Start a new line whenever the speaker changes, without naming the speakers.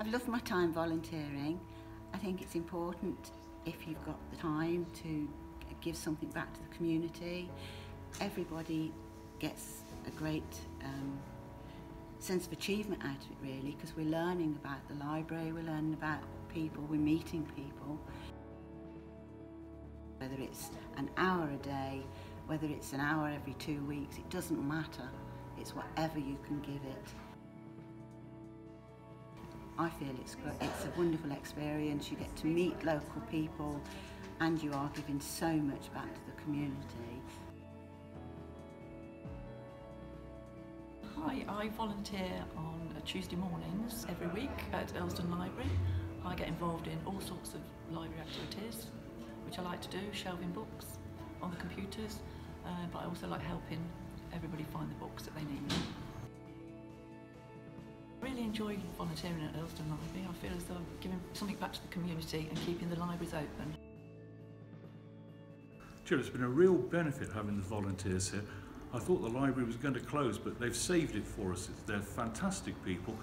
I've loved my time volunteering. I think it's important if you've got the time to give something back to the community. Everybody gets a great um, sense of achievement out of it really because we're learning about the library, we're learning about people, we're meeting people. Whether it's an hour a day, whether it's an hour every two weeks, it doesn't matter. It's whatever you can give it. I feel it's. It's a wonderful experience. You get to meet local people and you are giving so much back to the community.
Hi, I volunteer on Tuesday mornings every week at Earlsdon Library. I get involved in all sorts of library activities, which I like to do, shelving books on the computers, uh, but I also like helping everybody find the books that they need. Really enjoy volunteering at Earlsdon Library. I feel as though I'm giving something back to the community and keeping the libraries open.
Jill, it's been a real benefit having the volunteers here. I thought the library was going to close, but they've saved it for us. They're fantastic people